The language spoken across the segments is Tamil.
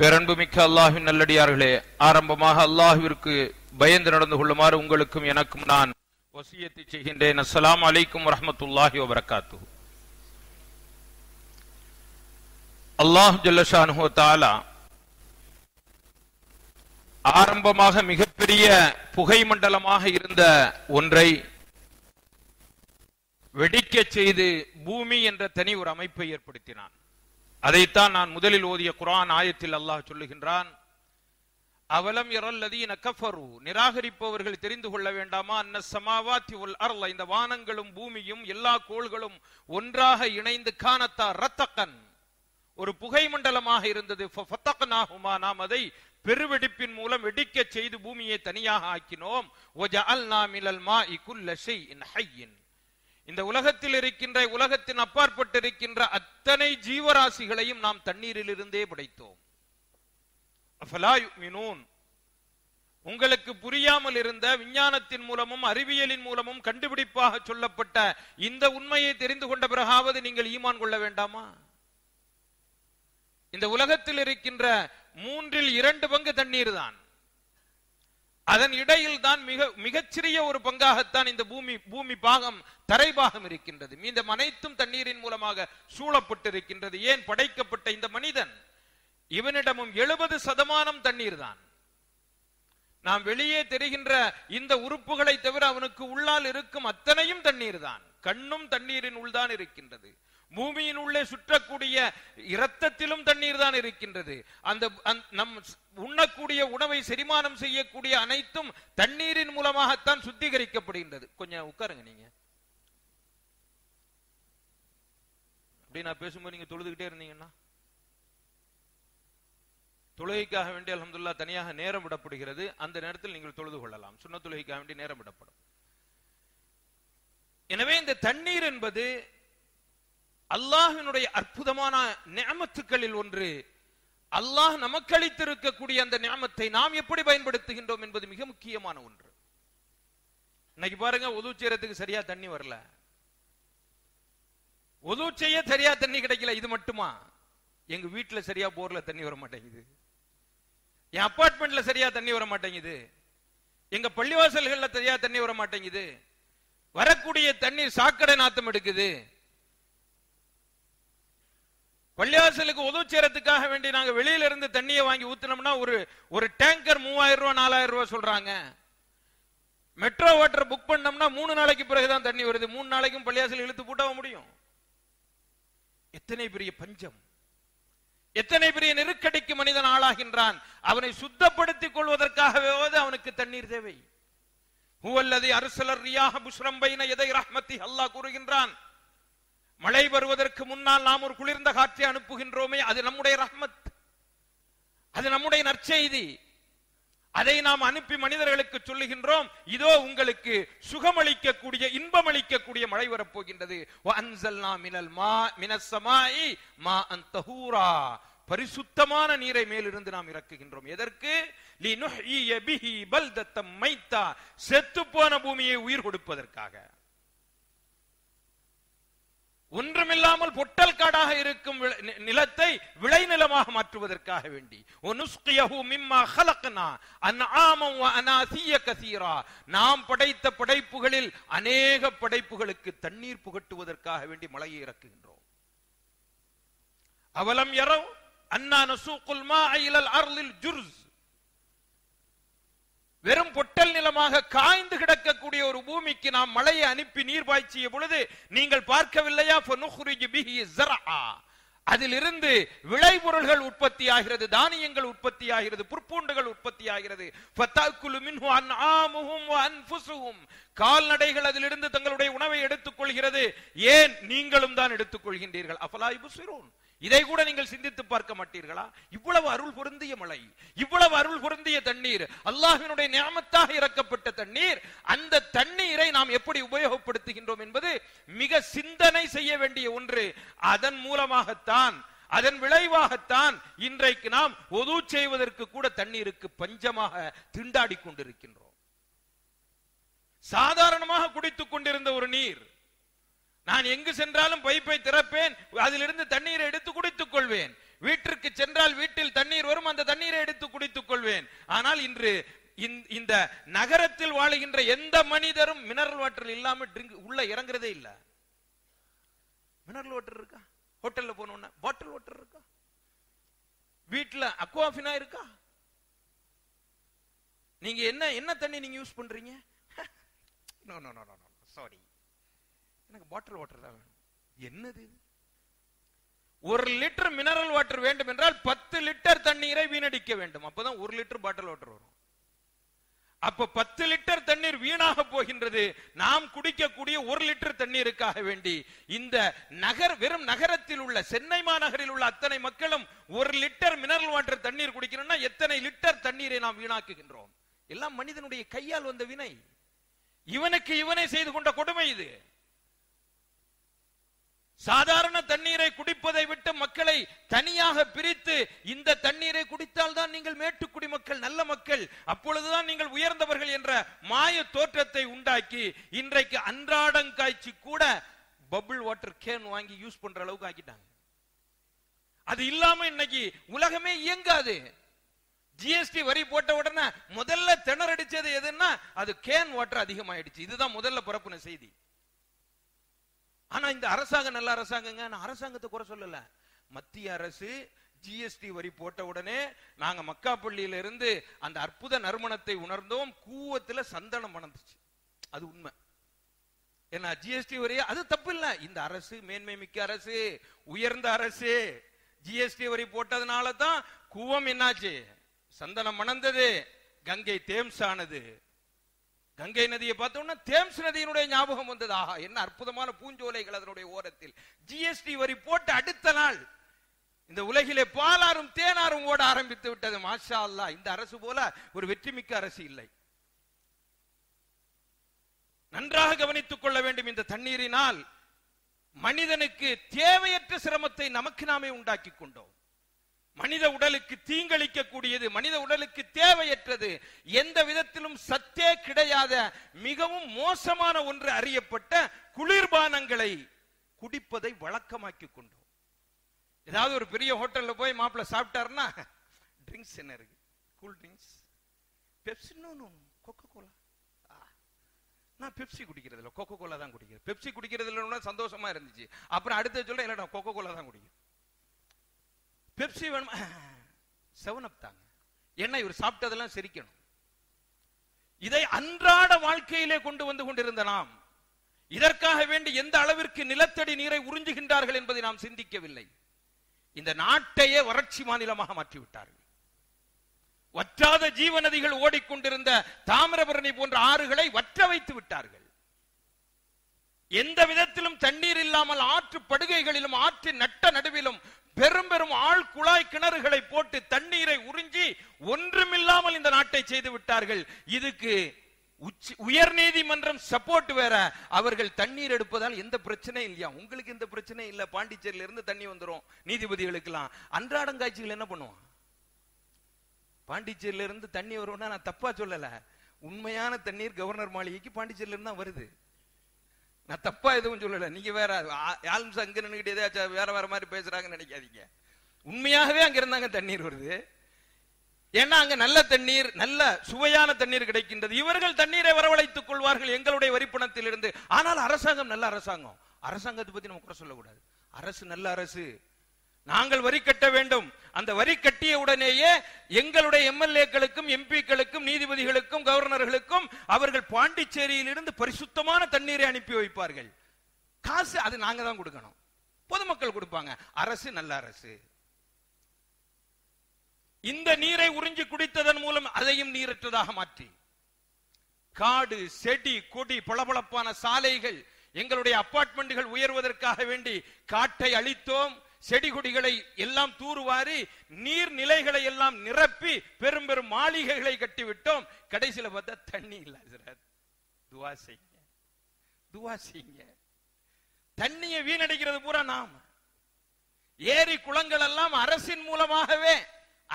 பேரன்புமிக்க அல்லாஹின் நல்லடியார்களே ஆரம்பமாக அல்லாஹுவிற்கு பயந்து நடந்து கொள்ளுமாறு உங்களுக்கும் எனக்கும் நான் வசியத்தை செய்கின்றேன். அஸ்லாம் அலைக்கும் வரமத்துல்லாஹி வபரகாத்து அல்லாஹ் ஜல்லஷானுஹு தஆலா ஆரம்பமாக மிகப்பெரிய புகை மண்டலமாக இருந்த ஒன்றை வெடிக்கச் செய்து பூமி என்ற தனி ஒரு அமைப்பை ஏற்படுத்தினான். அதைத்தான் நான் முதலில் ஓதிய குரான் ஆயத்தில் அல்லாஹ் சொல்லுகின்றான் அவலம் இரல்லதீன கஃபரு? நிராகரிப்பவர்கள் தெரிந்து கொள்ள வேண்டாமா? அன்ன சமாவாத்தி உல் அர்ல இந்த வானங்களும் பூமியும் எல்லா கோள்களும் ஒன்றாக இணைந்து காணத்தா ரத்தக்கன். ஒரு புகை மண்டலமாக இருந்தது நாம் அதை பெருவெடிப்பின் மூலம் வெடிக்கச் செய்து பூமியை தனியாக ஆக்கினோம். இந்த உலகத்தில் இருக்கின்ற உலகத்தின் அப்பாற்பட்டு இருக்கின்ற அத்தனை ஜீவராசிகளையும் நாம் தண்ணீரில் இருந்தே படைத்தோம் உங்களுக்கு புரியாமல் இருந்த விஞ்ஞானத்தின் மூலமும் அறிவியலின் மூலமும் கண்டுபிடிப்பாக சொல்லப்பட்ட இந்த உண்மையை தெரிந்து கொண்ட பிறகாவது நீங்கள் ஈமான் கொள்ள வேண்டாமா? இந்த உலகத்தில் இருக்கின்ற மூன்றில் இரண்டு பங்கு தண்ணீர் தான் அதன் இடையில் தான் மிக மிகச்சிறிய ஒரு பங்காகத்தான் இந்த பூமி பூமி பாகம் தரை பாகம் இருக்கின்றது. மீண்டும் அனைத்தும் தண்ணீரின் மூலமாக சூழப்பட்டிருக்கின்றது. ஏன் படைக்கப்பட்ட இந்த மனிதன்? இவனிடமும் எழுபது சதமானம் தண்ணீர் தான் நாம் வெளியே தெரிகின்ற இந்த உறுப்புகளை தவிர அவனுக்கு உள்ளால் இருக்கும் அத்தனையும் தண்ணீர் தான் கண்ணும் தண்ணீரின் உள்தான் இருக்கின்றது. பூமியின் உள்ளே சுற்றக்கூடிய இரத்தத்திலும் தண்ணீர் தான் இருக்கின்றது. அந்த நம் உண்ணக்கூடிய உணவை செரிமானம் செய்யக்கூடிய அனைத்தும் தண்ணீரின் மூலமாகத்தான் சுத்திகரிக்கப்படுகின்றது. கொஞ்சம் உட்காருங்க நீங்க. அப்படி நான் பேசும்போது நீங்க தொழுதுகிட்டே இருந்தீங்கன்னா? தொழுகைக்காக வேண்டி அலமதுல்லா தனியாக நேரம் விடப்படுகிறது. அந்த நேரத்தில் நீங்கள் தொழுது கொள்ளலாம். சுண்ண தொழுகைக்காக வேண்டி நேரம் விடப்படும். எனவே இந்த தண்ணீர் என்பது அல்லாஹினுடைய அற்புதமான நியமத்துக்களில் ஒன்று அல்லாஹ் நமக்கு அளித்திருக்கக்கூடிய அந்த நியமத்தை நாம் எப்படி பயன்படுத்துகின்றோம் என்பது மிக முக்கியமான ஒன்று. இன்னைக்கு பாருங்க உதவு செய்யறதுக்கு சரியா தண்ணி வரல. உதவு செய்ய சரியா தண்ணி கிடைக்கல இது மட்டுமா? எங்க வீட்டுல சரியா போர்ல தண்ணி வர மாட்டேங்குது. என் அப்பார்ட்மெண்ட்ல சரியா தண்ணி வர மாட்டேங்குது. எங்க பள்ளிவாசல்கள்ல சரியா தண்ணி வர மாட்டேங்குது. வரக்கூடிய தண்ணீர் சாக்கடை நாத்தம் எடுக்குது. பள்ளியாசலுக்கு உதவு செய்யறதுக்காக வேண்டி நாங்க வெளியில இருந்து தண்ணியை வாங்கி ஊத்துனோம்னா ஒரு ஒரு டேங்கர் மூவாயிரம் ரூபாய் நாலாயிரம் ரூபாய் சொல்றாங்க. மெட்ரோ வாட்டர் புக் பண்ணோம்னா மூணு நாளைக்கு பிறகுதான் தண்ணி வருது. மூணு நாளைக்கும் பள்ளியாசல் இழுத்து பூட்டவ முடியும்? எத்தனை பெரிய பஞ்சம். எத்தனை பெரிய நெருக்கடிக்கு மனிதன் ஆளாகின்றான். அவனை சுத்தப்படுத்திக் கொள்வதற்காகவே அவனுக்கு தண்ணீர் தேவை. ஹுவல்லதி அரசலர் ரியாக புஷ்ரம்பைன எதை ரஹ்மத்தி அல்லாஹ் கூறுகின்றான். மழை வருவதற்கு முன்னால் நாம் ஒரு குளிர்ந்த காற்றை அனுப்புகின்றோமே அது நம்முடைய ரஹ்மத். அது நம்முடைய நற்செய்தி. அதை நாம் அனுப்பி மனிதர்களுக்கு சொல்லுகின்றோம் இதோ உங்களுக்கு சுகமளிக்கக்கூடிய இன்பமளிக்கக்கூடிய மழை வரப்போகின்றது. மினல் மா பரிசுத்தமான நீரை மேலிருந்து நாம் இறக்குகின்றோம். எதற்கு? மைத்தா. செத்து போன பூமியை உயிர் கொடுப்பதற்காக. ஒன்றுமில்லாமல் பொட்டல் காடாக இருக்கும் விளை- நிலத்தை விளைநிலமாக மாற்றுவதற்காக வேண்டி. நாம் படைத்த படைப்புகளில் அநேக படைப்புகளுக்கு தண்ணீர் புகட்டுவதற்காக வேண்டி மழையை இறக்குகின்றோம். அவலம் யரவ் அன்னா நசூக்குல் குல்மா அர்லில் ஜுர்ஸ். வெறும் பொட்டல் நிலமாக காய்ந்து கிடக்கக்கூடிய ஒரு பூமிக்கு நாம் மழையை அனுப்பி நீர் பாய்ச்சிய பொழுது நீங்கள் பார்க்கவில்லையா? அதிலிருந்து விளைபொருள்கள் உற்பத்தி ஆகிறது தானியங்கள் உற்பத்தி ஆகிறது புற்பூண்டுகள் உற்பத்தி ஆகிறது கால்நடைகள் அதிலிருந்து தங்களுடைய உணவை எடுத்துக் கொள்கிறது ஏன்? நீங்களும் தான் எடுத்துக் கொள்கின்றீர்கள் அஃபலா இதை கூட நீங்கள் சிந்தித்து பார்க்க மாட்டீர்களா? இவ்வளவு அருள் பொருந்திய மழை இவ்வளவு அருள் பொருந்திய தண்ணீர் அல்லாஹினுடைய நியமத்தாக இறக்கப்பட்ட தண்ணீர் அந்த தண்ணீரை நாம் எப்படி உபயோகப்படுத்துகின்றோம் என்பது மிக சிந்தனை செய்ய வேண்டிய ஒன்று. அதன் மூலமாகத்தான் அதன் விளைவாகத்தான் இன்றைக்கு நாம் ஒது செய்வதற்கு கூட தண்ணீருக்கு பஞ்சமாக திண்டாடி கொண்டிருக்கின்றோம். சாதாரணமாக குடித்துக் கொண்டிருந்த ஒரு நீர் நான் எங்கு சென்றாலும் பைப்பை திறப்பேன். அதிலிருந்து தண்ணீரை எடுத்து குடித்துக் கொள்வேன். வீட்டிற்கு சென்றால் வீட்டில் தண்ணீர் வரும் அந்த தண்ணீரை எடுத்து குடித்துக்கொள்வேன் ஆனால் இன்று இந்த- நகரத்தில் வாழுகின்ற எந்த மனிதரும் மினரல் வாட்டர் இல்லாம ட்ரிங்க் உள்ள இறங்குறதே இல்ல. மினரல் வாட்டர் இருக்கா? ஹோட்டல்ல போனோம்னா பாட்டில் வாட்டர் இருக்கா? வீட்டில் அக்வாஃபினா இருக்கா? நீங்க என்ன என்ன தண்ணி நீங்க யூஸ் பண்றீங்க? No no no no sorry எனக்கு பாட்டில் வாட்டர் தான் வேணும். என்னது? ஒரு லிட்டர் மினரல் வாட்டர் வேண்டும் என்றால் பத்து லிட்டர் தண்ணீரை வீணடிக்க வேண்டும். அப்பதான் ஒரு லிட்டர் பாட்டில் வாட்டர் வரும். அப்ப பத்து லிட்டர் தண்ணீர் வீணாக போகின்றது. நாம் குடிக்கக்கூடிய ஒரு லிட்டர் தண்ணீருக்காக வேண்டி இந்த நகர் வெறும் நகரத்தில் உள்ள சென்னை மாநகரில் உள்ள அத்தனை மக்களும் ஒரு லிட்டர் மினரல் வாட்டர் தண்ணீர் குடிக்கணும்னா எத்தனை லிட்டர் தண்ணீரை நாம் வீணாக்குகின்றோம்? எல்லாம் மனிதனுடைய கையால் வந்த வினை. இவனுக்கு இவனை செய்து கொண்ட கொடுமை இது. சாதாரண தண்ணீரை குடிப்பதை விட்டு மக்களை தனியாக பிரித்து இந்த தண்ணீரை குடித்தால் தான் நீங்கள் மேட்டுக்குடி மக்கள் நல்ல மக்கள். அப்பொழுதுதான் நீங்கள் உயர்ந்தவர்கள் என்ற மாய தோற்றத்தை உண்டாக்கி இன்றைக்கு அன்றாடங்காய்ச்சி கூட பபுள் வாட்டர் கேன் வாங்கி யூஸ் பண்ற அளவுக்கு ஆக்கிட்டாங்க. அது இல்லாம இன்னைக்கு உலகமே இயங்காது. ஜிஎஸ்டி வரி போட்ட உடனே முதல்ல திணறடிச்சது எதுன்னா அது கேன் வாட்டர் அதிகமாயிடுச்சு. இதுதான் முதல்ல பரப்புன செய்தி. ஆனா இந்த அரசாங்கம் நல்ல அரசாங்கங்க நான் அரசாங்கத்தை குறை சொல்லல. மத்திய அரசு ஜிஎஸ்டி வரி போட்ட உடனே நாங்க மக்காப்பள்ளியில இருந்து அந்த அற்புத நறுமணத்தை உணர்ந்தோம். கூவத்துல சந்தனம் மணந்துச்சு அது உண்மை. ஏன்னா ஜிஎஸ்டி வரி அது தப்பு இல்ல. இந்த அரசு மேன்மை மிக்க அரசு உயர்ந்த அரசு. ஜிஎஸ்டி வரி போட்டதுனால தான் கூவம் என்னாச்சு? சந்தனம் மணந்தது கங்கை தேம்ஸ் ஆனது. கங்கை நதியை பார்த்தோம்னா தேம்ஸ் நதியினுடைய ஞாபகம் வந்தது. ஆஹா என்ன அற்புதமான பூஞ்சோலைகள் அதனுடைய ஓரத்தில். ஜிஎஸ்டி வரி போட்டு அடுத்த நாள் இந்த உலகிலே பாலாரும் தேனாரும் ஓட ஆரம்பித்து விட்டது. மாஷா அல்லாஹ் இந்த அரசு போல ஒரு வெற்றிமிக்க அரசு இல்லை. நன்றாக கவனித்துக் கொள்ள வேண்டும் இந்த தண்ணீரினால் மனிதனுக்கு தேவையற்ற சிரமத்தை நமக்கு நாமே உண்டாக்கி கொண்டோம். மனித உடலுக்கு தீங்களிக்க கூடியது மனித உடலுக்கு தேவையற்றது எந்த விதத்திலும் சத்தே கிடையாத மிகவும் மோசமான ஒன்று அறியப்பட்ட குளிர்பானங்களை குடிப்பதை வழக்கமாக்கி கொண்டோம். ஏதாவது ஒரு பெரிய ஹோட்டல்ல போய் மாப்பிள்ள சாப்பிட்டாருன்னா ட்ரிங்க்ஸ் என்ன இருக்கு? Cool drinks Pepsi Coca Cola நான் பெப்சி குடிக்கிறது இல்லை கொக்கோ கோலா தான் குடிக்கிறேன். பெப்சி குடிக்கிறது இல்லைன்னா சந்தோஷமா இருந்துச்சு. அப்புறம் அடுத்த சொல்ல இல்ல நான் கொக்கோ கோலா தான் குடிக்கிறேன். பெப்சி வேணுமா? செவன் அப் தாங்க. என்ன இவர் சாப்பிட்டதெல்லாம் சிரிக்கணும். இதை அன்றாட வாழ்க்கையிலே கொண்டு வந்து கொண்டிருந்த நாம் இதற்காக வேண்டி எந்த அளவிற்கு நிலத்தடி நீரை உறிஞ்சுகின்றார்கள் என்பதை நாம் சிந்திக்கவில்லை. இந்த நாட்டையே வறட்சி மாநிலமாக மாற்றிவிட்டார்கள். வற்றாத ஜீவ நதிகள் ஓடிக்கொண்டிருந்த தாமிரபரணி போன்ற ஆறுகளை வற்ற வைத்து விட்டார்கள். எந்த விதத்திலும் தண்ணீர் இல்லாமல் ஆற்று படுகைகளிலும் ஆற்றின் நட்ட நடுவிலும் பெரும் பெரும் ஆள் குழாய் கிணறுகளை போட்டு தண்ணீரை உறிஞ்சி ஒன்றுமில்லாமல் இந்த நாட்டை செய்து விட்டார்கள். இதுக்கு உயர் நீதிமன்றம் சப்போர்ட் வேற. அவர்கள் தண்ணீர் எடுப்பதால் எந்த பிரச்சனையும் இல்லையா? உங்களுக்கு எந்த பிரச்சனையும் இல்ல. பாண்டிச்சேரியில இருந்து தண்ணி வந்துரும் நீதிபதிகளுக்கெல்லாம். அன்றாடங்காட்சிகள் என்ன பண்ணுவான்? பாண்டிச்சேரியில இருந்து தண்ணி வரும்னா நான் தப்பா சொல்லல. உண்மையான தண்ணீர் கவர்னர் மாளிகைக்கு பாண்டிச்சேரியில இருந்து தான் வருது. நான் தப்பா எதுவும் சொல்லல. நீங்க வேற ஆ- ஆல்ம்ஸ் அங்க ஏதாச்சும் வேற வேற மாதிரி பேசுறாங்கன்னு நினைக்காதீங்க. உண்மையாகவே அங்க இருந்தாங்க தண்ணீர் வருது. ஏன்னா அங்க நல்ல தண்ணீர் நல்ல சுவையான தண்ணீர் கிடைக்கின்றது. இவர்கள் தண்ணீரை வரவழைத்துக் கொள்வார்கள் எங்களுடைய வரிப்பணத்தில் இருந்து ஆனால் அரசாங்கம் நல்ல அரசாங்கம். அரசாங்கத்தை பத்தி நம்ம குறை சொல்லக்கூடாது. அரசு நல்ல அரசு. நாங்கள் வரி கட்ட வேண்டும். அந்த வரி கட்டிய உடனேயே எங்களுடைய எம்எல்ஏக்களுக்கும் எம்பிக்களுக்கும் நீதிபதிகளுக்கும் கவர்னர்களுக்கும் அவர்கள் பாண்டிச்சேரியில் இருந்து பரிசுத்தமான தண்ணீரை அனுப்பி வைப்பார்கள். காசு அது நாங்க தான் கொடுக்கணும். பொதுமக்கள் கொடுப்பாங்க. அரசு நல்ல அரசு. இந்த நீரை உறிஞ்சி குடித்ததன் மூலம் அதையும் நீரற்றதாக மாற்றி. காடு செடி கொடி பளபளப்பான சாலைகள் எங்களுடைய அபார்ட்மெண்ட்கள் உயர்வதற்காக வேண்டி காட்டை அழித்தோம். செடி கொடிகளை எல்லாம் தூர்வாரி நீர் நிலைகளை எல்லாம் நிரப்பி பெரும் பெரும் மாளிகைகளை கட்டிவிட்டோம். கடைசியில பார்த்தா தண்ணி இல்ல ஹசரத். துவா செய்யுங்க. துவா செய்யுங்க. தண்ணியை வீணடிக்கிறது பூரா நாம். ஏரி குளங்கள் எல்லாம் அரசின் மூலமாகவே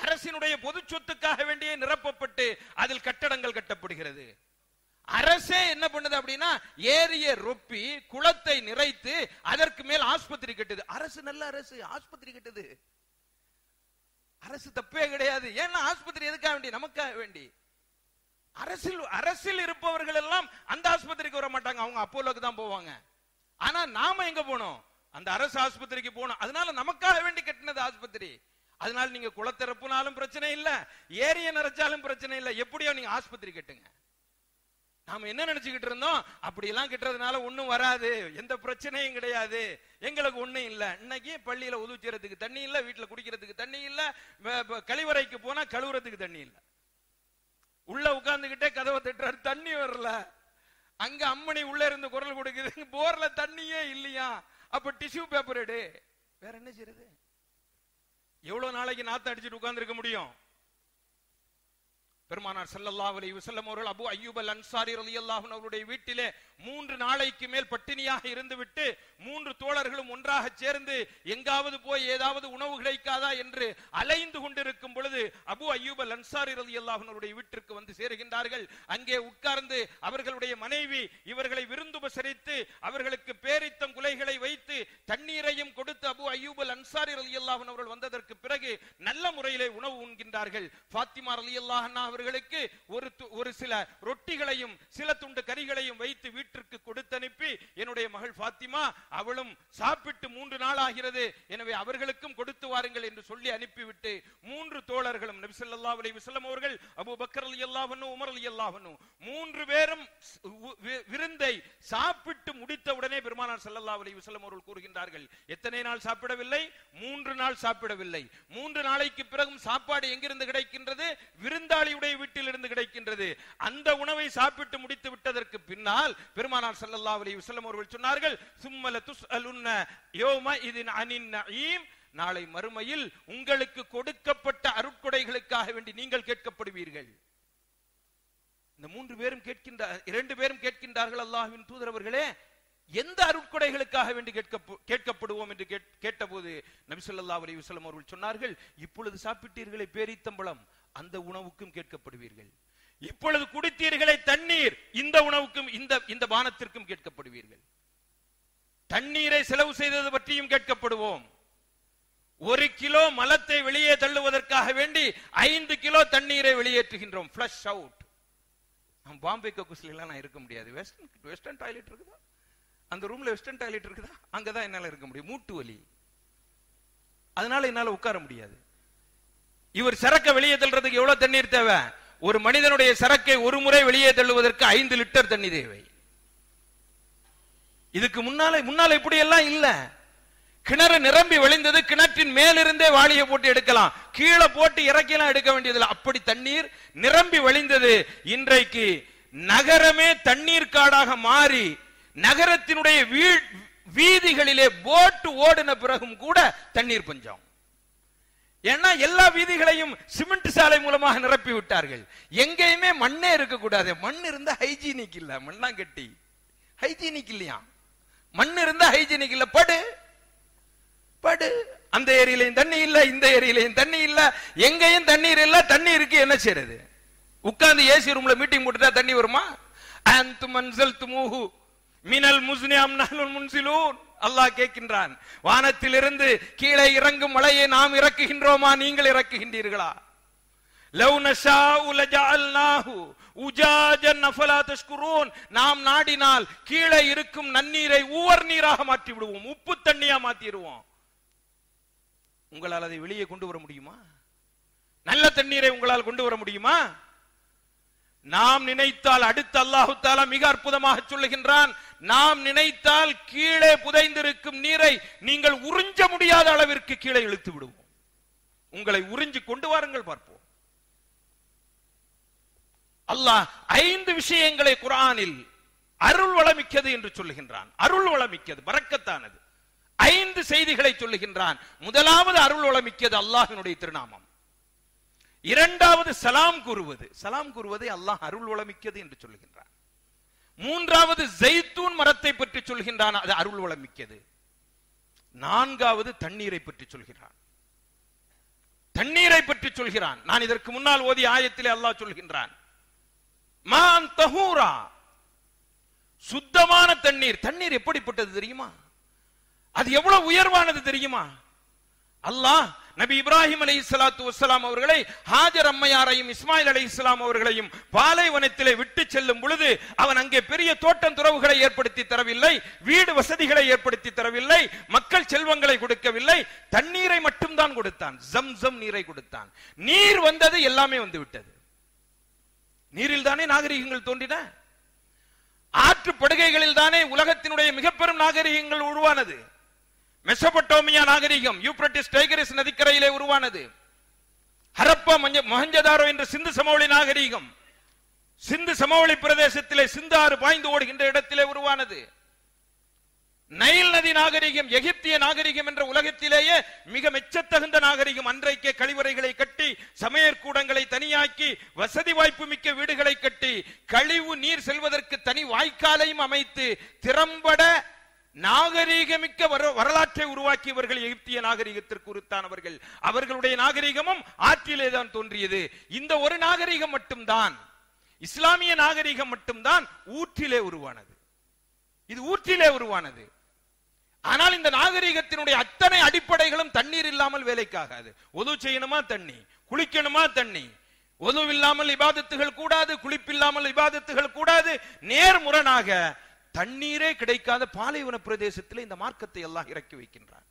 அரசினுடைய பொது சொத்துக்காக வேண்டியே நிரப்பப்பட்டு அதில் கட்டடங்கள் கட்டப்படுகிறது. அரசே என்ன பண்ணுது அப்படின்னா ஏரியை ரொப்பி குளத்தை நிறைத்து அதற்கு மேல் ஆஸ்பத்திரி கட்டுது. அரசு நல்ல அரசு ஆஸ்பத்திரி கட்டுது. அரசு தப்பே கிடையாது. ஏன்னா ஆஸ்பத்திரி எதுக்காக வேண்டி? நமக்காக வேண்டி. அரசில் அரசில் இருப்பவர்கள் எல்லாம் அந்த ஆஸ்பத்திரிக்கு வர மாட்டாங்க. அவங்க அப்போலோக்கு தான் போவாங்க. ஆனா நாம எங்க போனோம்? அந்த அரசு ஆஸ்பத்திரிக்கு போனோம். அதனால நமக்காக வேண்டி கட்டினது ஆஸ்பத்திரி. அதனால நீங்க குளத்திறப்புனாலும் பிரச்சனை இல்ல ஏரிய நிறைச்சாலும் பிரச்சனை இல்ல. எப்படியோ நீங்க ஆஸ்பத்திரி கட்டுங்க. நாம என்ன நினைச்சுக்கிட்டு இருந்தோம்? அப்படி எல்லாம் கிட்டுறதுனால ஒண்ணும் வராது. எந்த பிரச்சனையும் கிடையாது. எங்களுக்கு ஒண்ணும் இல்ல. இன்னைக்கு பள்ளியில உதவி தண்ணி இல்ல வீட்டுல குடிக்கிறதுக்கு தண்ணி இல்ல கழிவறைக்கு போனா கழுவுறதுக்கு தண்ணி இல்ல. உள்ள உட்கார்ந்துகிட்டே கதவை தட்டுறாரு தண்ணி வரல. அங்க அம்மணி உள்ள இருந்து குரல் கொடுக்குது போர்ல தண்ணியே இல்லையா? அப்ப டிஷ்யூ பேப்பர் எடு. வேற என்ன செய்யறது எவ்வளவு நாளைக்கு நாத்த அடிச்சுட்டு உட்கார்ந்து முடியும்? பெருமானார் செல்லல்லா அலி வசல்லம் அவர்கள் அபு ஐயூப் அல் அன்சாரி அலி அல்லாஹன் அவருடைய வீட்டிலே மூன்று நாளைக்கு மேல் பட்டினியாக இருந்துவிட்டு மூன்று தோழர்களும் ஒன்றாக சேர்ந்து எங்காவது போய் ஏதாவது உணவு கிடைக்காதா என்று அலைந்து கொண்டிருக்கும் பொழுது அபு ஐயூப் அல் அன்சாரி அலி அல்லாஹன் அவருடைய வீட்டிற்கு வந்து சேருகின்றார்கள். அங்கே உட்கார்ந்து அவர்களுடைய மனைவி இவர்களை விருந்துபசரித்து அவர்களுக்கு பேரித்தம் குலைகளை வைத்து தண்ணீரையும் கொடுத்து அபு அய்யூப் அல் அன்சாரி அலி அல்லாஹன் அவர்கள் வந்ததற்கு பிறகு நல்ல முறையிலே உணவு உண்கின்றார்கள். பாத்திமா அலி அன்ஹா அவர்களுக்கு ஒரு ஒரு சில ரொட்டிகளையும் சில துண்டு கறிகளையும் வைத்து வீட்டிற்கு கொடுத்து அனுப்பி என்னுடைய மகள் ஃபாத்திமா அவளும் சாப்பிட்டு மூன்று நாள் ஆகிறது. எனவே அவர்களுக்கும் கொடுத்து வாருங்கள் என்று சொல்லி அனுப்பிவிட்டு மூன்று தோழர்களும் நபிசல்லா அலி அலைஹி அவர்கள் அபு பக்கர் அலி அன்ஹு உமர் அலி அன்ஹு மூன்று பேரும் விருந்தை சாப்பிட்டு முடித்த உடனே பெருமானார் ஸல்லல்லாஹு அலி வஸல்லம் அவர்கள் கூறுகின்றார்கள் எத்தனை எத்தனை நாள் சாப்பிடவில்லை? மூன்று நாள் சாப்பிடவில்லை. மூன்று நாளைக்கு பிறகும் சாப்பாடு எங்கிருந்து கிடைக்கின்றது? விருந்தாளியுடைய வீட்டில் இருந்து கிடைக்கின்றது. அந்த உணவை சாப்பிட்டு முடித்து விட்டதற்கு பின்னால் பெருமானார் ஸல்லல்லாஹு அலி வஸல்லம் அவர்கள் சொன்னார்கள் சும்மல துஸ்அலுன்ன யௌம இதின் அனின் நஈம் நாளை மறுமையில் உங்களுக்கு கொடுக்கப்பட்ட அருட்கொடைகளுக்காக வேண்டி நீங்கள் கேட்கப்படுவீர்கள். இந்த மூன்று பேரும் கேட்கின்ற இரண்டு பேரும் கேட்கின்றார்கள் அல்லாஹ்வின் தூதரவர்களே எந்த அருட்கொடைகளுக்காக வேண்டி கேட்க கேட்கப்படுவோம் என்று கேட்டபோது நபிசல்லா அலி வசலம் அவர்கள் சொன்னார்கள் இப்பொழுது சாப்பிட்டீர்களே பேரித்தம்பளம் அந்த உணவுக்கும் கேட்கப்படுவீர்கள். இப்பொழுது குடித்தீர்களே தண்ணீர் இந்த உணவுக்கும் இந்த இந்த பானத்திற்கும் கேட்கப்படுவீர்கள். தண்ணீரை செலவு செய்தது பற்றியும் கேட்கப்படுவோம். ஒரு கிலோ மலத்தை வெளியே தள்ளுவதற்காக வேண்டி ஐந்து கிலோ தண்ணீரை வெளியேற்றுகின்றோம் ஃபிளஷ் அவுட் நான் பாம்பே கக்கூஸ்ல நான் இருக்க முடியாது. வெஸ்டர்ன் வெஸ்டர்ன் டாய்லெட் இருக்குதா? அந்த ரூம்ல வெஸ்டர்ன் டாய்லெட் இருக்குதா? அங்கதான் என்னால இருக்க முடியும். மூட்டு வலி. அதனால என்னால உட்கார முடியாது. இவர் சரக்க வெளியே தள்ளுறதுக்கு எவ்வளவு தண்ணீர் தேவை? ஒரு மனிதனுடைய சரக்கை ஒரு முறை வெளியே தள்ளுவதற்கு ஐந்து லிட்டர் தண்ணி தேவை. இதுக்கு முன்னால முன்னால இப்படி எல்லாம் இல்ல. கிணறு நிரம்பி வழிந்தது கிணற்றின் மேலிருந்தே வாளியை போட்டு எடுக்கலாம். கீழே போட்டு இறக்கலாம் எடுக்க வேண்டியதில்லை. அப்படி தண்ணீர் நிரம்பி வழிந்தது. இன்றைக்கு நகரமே தண்ணீர் காடாக மாறி நகரத்தினுடைய வீ- வீதிகளிலே போட்டு ஓடின பிறகும் கூட தண்ணீர் பஞ்சம். ஏன்னா எல்லா வீதிகளையும் சிமெண்ட் சாலை மூலமாக நிரப்பி விட்டார்கள். எங்கேயுமே மண்ணே இருக்கக்கூடாது. மண் இருந்தா ஹைஜீனிக் இல்ல. மண்ணாங்கட்டி ஹைஜீனிக் இல்லையா? மண் இருந்தா ஹைஜீனிக் இல்ல. படு. படு. அந்த ஏரியிலையும் தண்ணி இல்ல இந்த ஏரியிலையும் தண்ணி இல்ல. எங்கேயும் தண்ணீர் இல்ல தண்ணீருக்கு என்ன செய்யறது உட்கார்ந்து ஏசி ரூம்ல மீட்டிங் போட்டுட்டா தண்ணி வருமா? அந்த மன்சல் துமுகு மினல் முஸ்னியம் நாளும் முன்சிலூன். அல்லாஹ் கேட்கின்றான் வானத்திலிருந்து கீழே இறங்கும் மழையை நாம் இறக்குகின்றோமா? நீங்கள் இறக்குகின்றீர்களா? லவ் நஷாஉ லஜஅல்நாஹு உஜாஜன் அஃபலா தஷ்குரூன். நாம் நாடினால் கீழே இருக்கும் நன்னீரை ஊவர் நீராக மாற்றி விடுவோம் உப்பு தண்ணியா மாத்திடுவோம். உங்களால் அதை வெளியே கொண்டு வர முடியுமா? நல்ல தண்ணீரை உங்களால் கொண்டு வர முடியுமா? நாம் நினைத்தால் அடுத்த அல்லாஹு தாலா மிக அற்புதமாக சொல்லுகின்றான் நாம் நினைத்தால் கீழே புதைந்திருக்கும் நீரை நீங்கள் உறிஞ்ச முடியாத அளவிற்கு கீழே இழுத்து விடுவோம். உங்களை உறிஞ்சி கொண்டு வாருங்கள் பார்ப்போம். அல்லாஹ் ஐந்து விஷயங்களை குரானில் அருள் வளமிக்கது என்று சொல்லுகின்றான். அருள் வளமிக்கது வரக்கத்தானது. ஐந்து செய்திகளை சொல்லுகின்றான். முதலாவது அருள் வளமிக்கது அல்லாஹினுடைய திருநாமம். இரண்டாவது சலாம் கூறுவது. சலாம் கூறுவதை அல்லாஹ் அருள் வளமிக்கது என்று சொல்லுகின்றான். மூன்றாவது ஜெய்தூன் மரத்தை பற்றி சொல்கின்றான். அது அருள் வளம் மிக்கது. நான்காவது தண்ணீரை பற்றி சொல்கிறான். தண்ணீரை பற்றி சொல்கிறான். நான் இதற்கு முன்னால் ஓதிய ஆயத்திலே அல்லாஹ் சொல்கின்றான். மான் தஹூரா. சுத்தமான தண்ணீர். தண்ணீர் எப்படிப்பட்டது தெரியுமா? அது எவ்வளவு உயர்வானது தெரியுமா? அல்லாஹ் நபி இப்ராஹிம் அலி இஸ்லாத்து வசலாம் அவர்களை ஹாஜர் அம்மையாரையும் இஸ்மாயில் அலை இஸ்லாம் அவர்களையும் பாலைவனத்திலே விட்டு செல்லும் பொழுது அவன் அங்கே பெரிய தோட்டம் துறவுகளை ஏற்படுத்தி தரவில்லை வீடு வசதிகளை ஏற்படுத்தி தரவில்லை மக்கள் செல்வங்களை கொடுக்கவில்லை தண்ணீரை மட்டும்தான் கொடுத்தான் ஜம் ஜம் நீரை கொடுத்தான். நீர் வந்தது எல்லாமே வந்து விட்டது. நீரில் தானே நாகரிகங்கள் தோன்றின? ஆற்று படுகைகளில் தானே உலகத்தினுடைய மிக பெரும் நாகரிகங்கள் உருவானது. மெசபட்டோமியா நாகரிகம் யூப்ரட்டிஸ் டைகரிஸ் நதிக்கரையிலே உருவானது. ஹரப்பா மஞ்ச- மொஹஞ்சதாரோ என்ற சிந்து சமவெளி நாகரிகம். சிந்து சமவெளி பிரதேசத்திலே சிந்து ஆறு பாய்ந்து ஓடுகின்ற இடத்திலே உருவானது. நைல் நதி நாகரிகம் எகிப்திய நாகரிகம் என்ற உலகத்திலேயே மிக மெச்சத்தகுந்த நாகரிகம். அன்றைக்கே கழிவறைகளை கட்டி சமையற்கூடங்களை தனியாக்கி வசதி வாய்ப்பு மிக்க வீடுகளை கட்டி கழிவு நீர் செல்வதற்கு தனி வாய்க்காலையும் அமைத்து திறம்பட நாகரீகமிக்க வர- வரலாற்றை உருவாக்கியவர்கள் எகிப்திய நாகரிகத்திற்கு உருத்தானவர்கள் அவர்களுடைய நாகரிகமும் ஆற்றிலே தான் தோன்றியது. இந்த ஒரு நாகரிகம் மட்டும்தான் இஸ்லாமிய நாகரிகம் மட்டும்தான் ஊற்றிலே உருவானது. இது ஊற்றிலே உருவானது. ஆனால் இந்த நாகரிகத்தினுடைய அத்தனை அடிப்படைகளும் தண்ணீர் இல்லாமல் வேலைக்காகாது. ஒது செய்யணுமா தண்ணி குளிக்கணுமா தண்ணி ஒதுவில்லாமல் இபாதத்துகள் கூடாது குளிப்பில்லாமல் இபாதத்துகள் கூடாது. நேர்முரணாக தண்ணீரே கிடைக்காத பாலைவன பிரதேசத்தில் இந்த மார்க்கத்தை எல்லாம் இறக்கி வைக்கின்றார்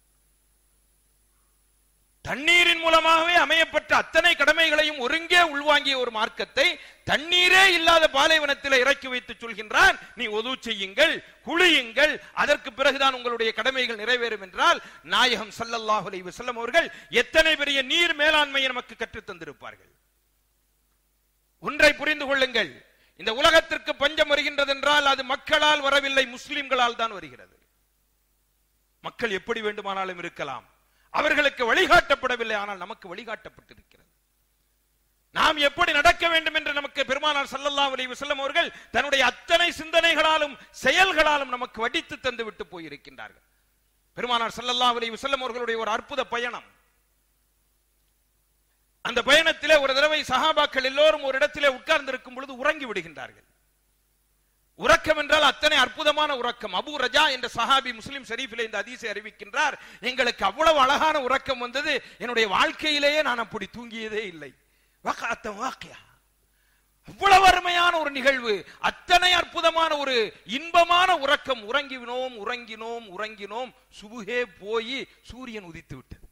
தண்ணீரின் மூலமாகவே அமையப்பட்ட அத்தனை கடமைகளையும் ஒருங்கே உள்வாங்கிய ஒரு மார்க்கத்தை தண்ணீரே இல்லாத பாலைவனத்தில் இறக்கி வைத்து சொல்கின்றான். நீ ஒது செய்யுங்கள் குளியுங்கள் அதற்கு பிறகுதான் உங்களுடைய கடமைகள் நிறைவேறும் என்றால் நாயகம் ஸல்லல்லாஹு அலைஹி அவர்கள் எத்தனை பெரிய நீர் மேலாண்மையை நமக்கு கற்றுத் தந்திருப்பார்கள்? ஒன்றை புரிந்து கொள்ளுங்கள். இந்த உலகத்திற்கு பஞ்சம் வருகின்றது என்றால் அது மக்களால் வரவில்லை முஸ்லிம்களால் தான் வருகிறது. மக்கள் எப்படி வேண்டுமானாலும் இருக்கலாம். அவர்களுக்கு வழிகாட்டப்படவில்லை ஆனால் நமக்கு வழிகாட்டப்பட்டிருக்கிறது. நாம் எப்படி நடக்க வேண்டும் என்று நமக்கு பெருமானார் சல்லல்லா அலி வசல்லம் அவர்கள் தன்னுடைய அத்தனை சிந்தனைகளாலும் செயல்களாலும் நமக்கு வடித்து தந்து விட்டு போயிருக்கின்றார்கள். பெருமானார் சல்லல்லா அலி வசல்லம் அவர்களுடைய ஒரு அற்புத பயணம். அந்த பயணத்திலே ஒரு தடவை சஹாபாக்கள் எல்லோரும் ஒரு இடத்திலே உட்கார்ந்து இருக்கும் பொழுது உறங்கி விடுகின்றார்கள். உறக்கம் என்றால் அத்தனை அற்புதமான உறக்கம். அபு ரஜா என்ற சஹாபி முஸ்லிம் ஷெரீஃபில் இந்த அதிசை அறிவிக்கின்றார். எங்களுக்கு அவ்வளவு அழகான உறக்கம் வந்தது. என்னுடைய வாழ்க்கையிலேயே நான் அப்படி தூங்கியதே இல்லை. அவ்வளவு அருமையான ஒரு நிகழ்வு. அத்தனை அற்புதமான ஒரு இன்பமான உறக்கம். உறங்கினோம் உறங்கினோம் உறங்கினோம். சுபுகே போய் சூரியன் உதித்து விட்டது.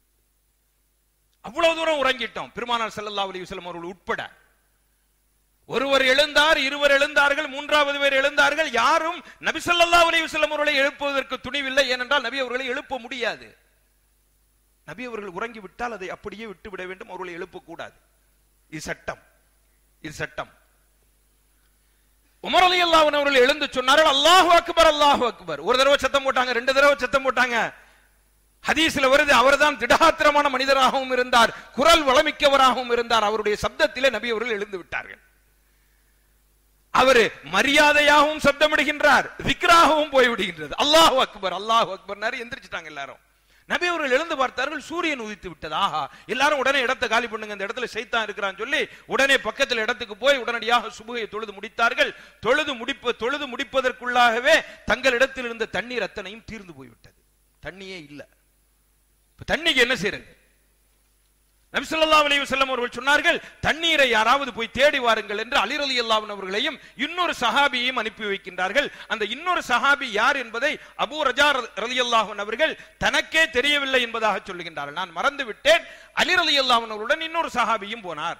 அவ்வளவு தூரம் உறங்கிட்டோம். பெருமானார் செல்லல்லா அலி வசலம் அவர்கள் உட்பட. ஒருவர் எழுந்தார் இருவர் எழுந்தார்கள் மூன்றாவது பேர் எழுந்தார்கள். யாரும் நபி ஸல்லல்லாஹு அலைஹி வஸல்லம் அவர்களை எழுப்புவதற்கு துணிவில்லை. ஏனென்றால் நபி அவர்களை எழுப்ப முடியாது. நபி அவர்கள் உறங்கி விட்டால் அதை அப்படியே விட்டு விட வேண்டும். அவர்களை எழுப்பக்கூடாது. இது சட்டம். இது சட்டம். உமர் அலி அன்ஹு அவர்கள் எழுந்து சொன்னார்கள் அல்லாஹு அக்பர் அல்லாஹு அக்பர். ஒரு தடவை சத்தம் போட்டாங்க ரெண்டு தடவை சத்தம் போட்டாங்க. ஹதீஸ்ல வருது அவர்தான் திடகாத்திரமான மனிதராகவும் இருந்தார் குரல் வளமிக்கவராகவும் இருந்தார் அவருடைய சப்தத்திலே நபி அவர்கள் எழுந்து விட்டார்கள். அவரு மரியாதையாகவும் சப்தமிடுகின்றார் விக்ராகவும் போய்விடுகின்றது. அல்லாஹு அக்பர் அல்லாஹு அக்பர் எந்திரிச்சிட்டாங்க எல்லாரும். நபி அவர்கள் எழுந்து பார்த்தார்கள் சூரியன் உதித்து விட்டது. ஆஹா எல்லாரும் உடனே இடத்தை காலி பண்ணுங்க இந்த இடத்துல சைத்தான் இருக்கிறான்னு சொல்லி உடனே பக்கத்தில் இடத்துக்கு போய் உடனடியாக சுபுகையை தொழுது முடித்தார்கள். தொழுது முடிப்பு தொழுது முடிப்பதற்குள்ளாகவே தங்கள் இடத்தில் இருந்த தண்ணீர் அத்தனையும் தீர்ந்து போய்விட்டது. தண்ணியே இல்லை. தண்ணிக்கு என்ன செய்யறது நபிசல்லா ஸல்லல்லாஹு அலைஹி அவர்கள் சொன்னார்கள் தண்ணீரை யாராவது போய் தேடி வாருங்கள் என்று அலி அல்லாவின் அவர்களையும் இன்னொரு சஹாபியையும் அனுப்பி வைக்கின்றார்கள். அந்த இன்னொரு சஹாபி யார் என்பதை அபூ ரஜா ரலி அல்லாஹன் அவர்கள் தனக்கே தெரியவில்லை என்பதாக சொல்லுகின்றார்கள். நான் மறந்து விட்டேன் அலி ரலியல்லாஹு அவர்களுடன் இன்னொரு சஹாபியும் போனார்.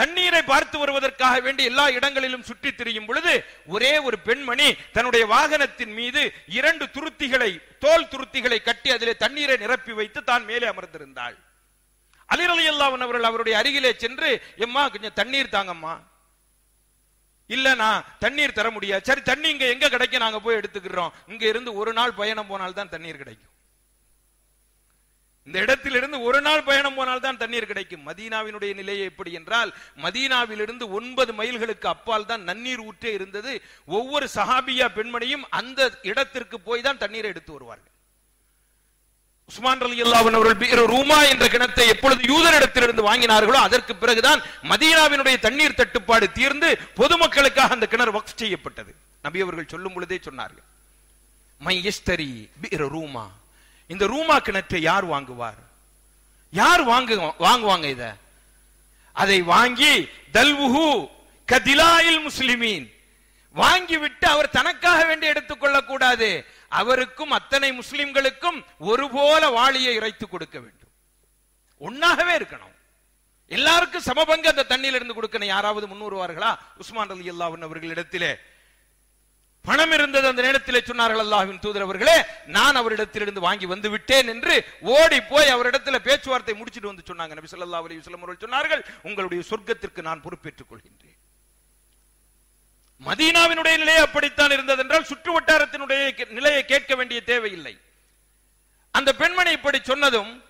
தண்ணீரை பார்த்து வருவதற்காக வேண்டி எல்லா இடங்களிலும் சுற்றி திரியும் பொழுது ஒரே ஒரு பெண்மணி தன்னுடைய வாகனத்தின் மீது இரண்டு துருத்திகளை தோல் துருத்திகளை கட்டி அதிலே தண்ணீரை நிரப்பி வைத்து தான் மேலே அமர்ந்திருந்தாள். அலிரலி அல்லாவன் அவர்கள் அவருடைய அருகிலே சென்று எம்மா கொஞ்சம் தண்ணீர் தாங்கம்மா. இல்லனா தண்ணீர் தர முடியாது. சரி தண்ணி இங்க எங்க கிடைக்கும்? நாங்க போய் எடுத்துக்கிறோம். இங்க இருந்து ஒரு நாள் பயணம் போனால் தான் தண்ணீர் கிடைக்கும். இந்த இடத்திலிருந்து ஒரு நாள் பயணம் போனால் தான் தண்ணீர் கிடைக்கும். மதீனாவினுடைய நிலையை எப்படி என்றால் மதீனாவிலிருந்து ஒன்பது மைல்களுக்கு அப்பால் தான் நன்னீர் ஊற்றே இருந்தது. ஒவ்வொரு சஹாபியா பெண்மணியும் அந்த இடத்திற்கு போய் தான் தண்ணீரை எடுத்து வருவார்கள். உஸ்மான் அலி அல்லாஹன் அவர்கள் ரூமா என்ற கிணத்தை எப்பொழுது யூதரிடத்திலிருந்து வாங்கினார்களோ அதற்கு பிறகுதான் மதீனாவினுடைய தண்ணீர் தட்டுப்பாடு தீர்ந்து பொதுமக்களுக்காக அந்த கிணறு வக்ஃப் செய்யப்பட்டது. நபி அவர்கள் சொல்லும் பொழுதே சொன்னார்கள். மை ரூமா இந்த ரூமா கிணற்றை யார் வாங்குவார்? யார் வாங்கு வாங்குவாங்க இத? அதை வாங்கி தல்வுஹு கதிலாயில் முஸ்லிமீன். வாங்கி விட்டு அவர் தனக்காக வேண்டி எடுத்துக்கொள்ள கூடாது அவருக்கும் அத்தனை முஸ்லிம்களுக்கும் ஒருபோல வாளியை இறைத்து கொடுக்க வேண்டும். ஒன்னாகவே இருக்கணும். எல்லாருக்கும் சமபங்கு அந்த தண்ணியில இருந்து கொடுக்கணும். யாராவது முன்னூறுவார்களா உஸ்மான் அலி அல்லாவின் அவர்களிடத்திலே. பணம் இருந்தது அந்த நேரத்திலே சொன்னார்கள் அல்லாஹின் தூதர் அவர்களே நான் அவரிடத்திலிருந்து வாங்கி வந்து விட்டேன் என்று ஓடி போய் அவரிடத்தில் பேச்சுவார்த்தை முடிச்சிட்டு வந்து சொன்னாங்க. நபி சொல்லா அலி அவர்கள் சொன்னார்கள் உங்களுடைய சொர்க்கத்திற்கு நான் பொறுப்பேற்றுக் கொள்கின்றேன். மதீனாவினுடைய நிலை அப்படித்தான் இருந்தது என்றால் சுற்று வட்டாரத்தினுடைய கே- நிலையை கேட்க வேண்டிய தேவையில்லை. அந்த பெண்மணி இப்படி சொன்னதும்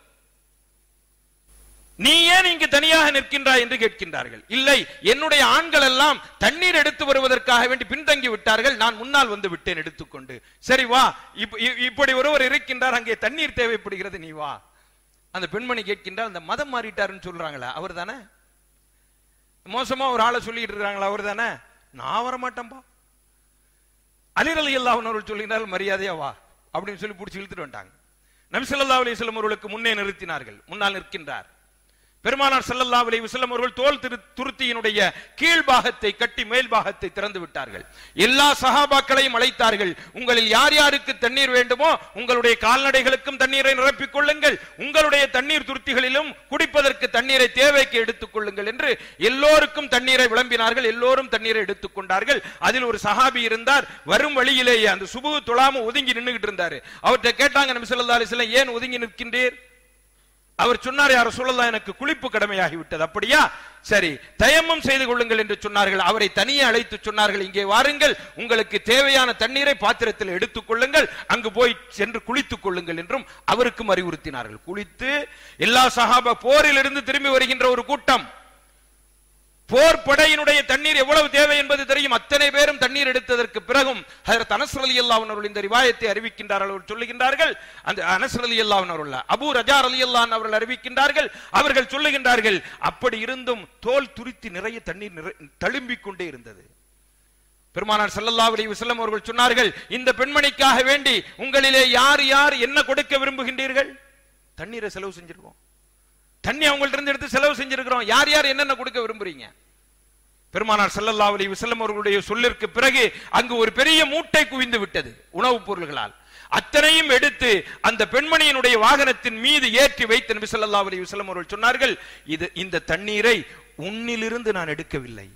நீ ஏன் இங்கு தனியாக நிற்கின்றாய் என்று கேட்கின்றார்கள். இல்லை என்னுடைய ஆண்கள் எல்லாம் தண்ணீர் எடுத்து வருவதற்காக வேண்டி பின்தங்கி விட்டார்கள். நான் முன்னால் வந்து விட்டேன் எடுத்துக்கொண்டு. சரி வா இப்ப- இ- இப்படி ஒருவர் இருக்கின்றார் அங்கே தண்ணீர் தேவைப்படுகிறது நீ வா. அந்த பெண்மணி கேட்கின்றார் அந்த மதம் மாறிட்டாருன்னு சொல்றாங்களா அவர் தானே? மோசமா ஒரு ஆளை சொல்லிட்டு இருக்காங்களா அவர் தானே? நான் வர மாட்டேன்பா அல்லாஹன் அவர்கள் சொல்லுகிறார்கள் மரியாதையா வா அப்படின்னு சொல்லி பிடிச்சி இழுத்துட்டு வந்துட்டாங்க. நபி ஸல்லல்லாஹு அவர்களுக்கு முன்னே நிறுத்தினார்கள் முன்னால் நிற்கின்றார். பெருமானார் செல்லல்லா அலைஹி வஸல்லம் அவர்கள் தோல் திரு துருத்தியினுடைய கீழ்பாகத்தை கட்டி மேல் பாகத்தை திறந்து விட்டார்கள். எல்லா சகாபாக்களையும் அழைத்தார்கள். உங்களில் யார் யாருக்கு தண்ணீர் வேண்டுமோ உங்களுடைய கால்நடைகளுக்கும் தண்ணீரை நிரப்பிக் கொள்ளுங்கள். உங்களுடைய தண்ணீர் துருத்திகளிலும் குடிப்பதற்கு தண்ணீரை தேவைக்கு எடுத்துக் கொள்ளுங்கள் என்று எல்லோருக்கும் தண்ணீரை விளம்பினார்கள். எல்லோரும் தண்ணீரை எடுத்துக் கொண்டார்கள். அதில் ஒரு சஹாபி இருந்தார். வரும் வழியிலேயே அந்த சுபு துளாம ஒதுங்கி நின்னுகிட்டு இருந்தார். அவர்கிட்ட கேட்டாங்க நபி ஸல்லல்லாஹு அலைஹி ஏன் ஒதுங்கி நிற்கின்றீர்? அவர் சொன்னார் யார் சொல்லலாம் எனக்கு குளிப்பு கடமையாகி விட்டது அப்படியா? சரி தயமும் செய்து கொள்ளுங்கள் என்று சொன்னார்கள். அவரை தனியே அழைத்து சொன்னார்கள். இங்கே வாருங்கள் உங்களுக்கு தேவையான தண்ணீரை பாத்திரத்தில் எடுத்துக் கொள்ளுங்கள். அங்கு போய் சென்று குளித்துக் கொள்ளுங்கள் என்றும் அவருக்கும் அறிவுறுத்தினார்கள். குளித்து எல்லா சஹாபா போரிலிருந்து திரும்பி வருகின்ற ஒரு கூட்டம். போர் படையினுடைய தண்ணீர் எவ்வளவு தேவை என்பது தெரியும். அத்தனை பேரும் தண்ணீர் எடுத்ததற்கு பிறகும் ஹஜரத் அனஸ் ரலியல்லாஹு அவர்கள் இந்த ரிவாயத்தை அறிவிக்கின்றார்கள் சொல்லுகின்றார்கள். அந்த அனஸ் அல்லாவின் அவர்கள் அபூ ரஜா அல்லான் அவர்கள் அறிவிக்கின்றார்கள். அவர்கள் சொல்லுகின்றார்கள் அப்படி இருந்தும் தோல் துருத்தி நிறைய தண்ணீர் தழும்பிக் கொண்டே இருந்தது. பெருமானார் சல்லல்லா அலி வசல்லம் அவர்கள் சொன்னார்கள் இந்த பெண்மணிக்காக வேண்டி உங்களிலே யார் யார் என்ன கொடுக்க விரும்புகின்றீர்கள்? தண்ணீரை செலவு செஞ்சிருவோம். தண்ணி அவங்கள்ட்ட இருந்து எடுத்து செலவு செஞ்சிருக்கிறோம். யார் யார் என்னென்ன கொடுக்க விரும்புறீங்க? பெருமானார் செல்லல்லா அலி விசல்லம் அவர்களுடைய சொல்லிற்கு பிறகு அங்கு ஒரு பெரிய மூட்டை குவிந்து விட்டது உணவுப் பொருள்களால். அத்தனையும் எடுத்து அந்த பெண்மணியினுடைய வாகனத்தின் மீது ஏற்றி வைத்து நபி ஸல்லல்லாஹு அலைஹி வஸல்லம் அவர்கள் சொன்னார்கள் இது இந்த தண்ணீரை உன்னிலிருந்து நான் எடுக்கவில்லை.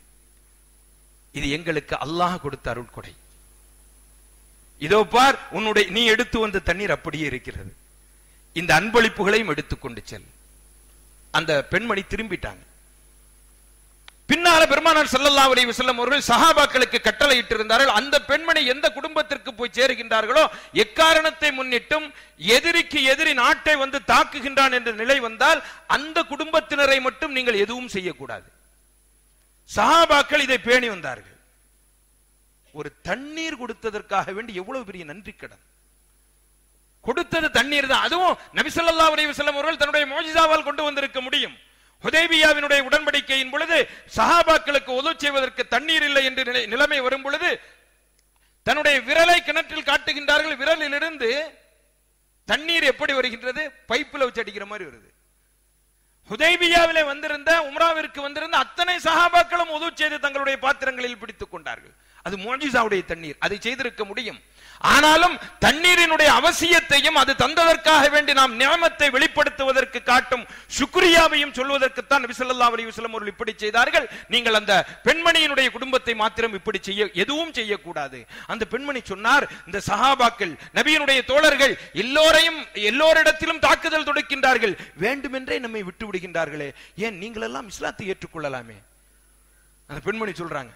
இது எங்களுக்கு அல்லாஹ் கொடுத்த அருள்கொடை இதோ பார் உன்னுடைய நீ எடுத்து வந்த தண்ணீர் அப்படியே இருக்கிறது. இந்த அன்பளிப்புகளையும் எடுத்துக்கொண்டு செல். அந்த பெண்மணி திரும்பிட்டாங்க. பின்னால பெருமானார் செல்லல்லா அலி வசல்லம் அவர்கள் சஹாபாக்களுக்கு கட்டளையிட்டு இருந்தார்கள் அந்த பெண்மணி எந்த குடும்பத்திற்கு போய் சேருகின்றார்களோ எக்காரணத்தை முன்னிட்டும் எதிரிக்கு எதிரி நாட்டை வந்து தாக்குகின்றான் என்ற நிலை வந்தால் அந்த குடும்பத்தினரை மட்டும் நீங்கள் எதுவும் செய்யக்கூடாது. சஹாபாக்கள் இதை பேணி வந்தார்கள். ஒரு தண்ணீர் கொடுத்ததற்காக வேண்டி எவ்வளவு பெரிய நன்றி கடன். கொடுத்தது தண்ணீர் தான் அதுவும் நபிசல்லா ஸல்லல்லாஹு அலைஹி அவர்கள் தன்னுடைய மோஜிசாவால் கொண்டு வந்திருக்க முடியும். ஹுதேபியாவினுடைய உடன்படிக்கையின் பொழுது சஹாபாக்களுக்கு உதவு செய்வதற்கு தண்ணீர் இல்லை என்று நிலைமை வரும் பொழுது தன்னுடைய விரலை கிணற்றில் காட்டுகின்றார்கள். விரலிலிருந்து தண்ணீர் எப்படி வருகின்றது? பைப்பில் வச்சு அடிக்கிற மாதிரி வருது. ஹுதைபியாவிலே வந்திருந்த உம்ராவிற்கு வந்திருந்த அத்தனை சகாபாக்களும் உதவு செய்து தங்களுடைய பாத்திரங்களில் பிடித்துக் கொண்டார்கள். அது மோஜிசாவுடைய தண்ணீர். அதை செய்திருக்க முடியும். ஆனாலும் தண்ணீரினுடைய அவசியத்தையும் அது தந்ததற்காக வேண்டி நாம் நியமத்தை வெளிப்படுத்துவதற்கு காட்டும் சுக்ரியாவையும் சொல்வதற்குத்தான் நபி அலி அலைஹி அவர்கள் இப்படி செய்தார்கள். நீங்கள் அந்த பெண்மணியினுடைய குடும்பத்தை மாத்திரம் இப்படி செய்ய எதுவும் செய்யக்கூடாது. அந்த பெண்மணி சொன்னார் இந்த சஹாபாக்கள் நபியினுடைய தோழர்கள் எல்லோரையும் எல்லோரிடத்திலும் தாக்குதல் தொடுக்கின்றார்கள். வேண்டுமென்றே நம்மை விட்டு விடுகின்றார்களே ஏன் நீங்களெல்லாம் இஸ்லாத்தை ஏற்றுக்கொள்ளலாமே? அந்த பெண்மணி சொல்றாங்க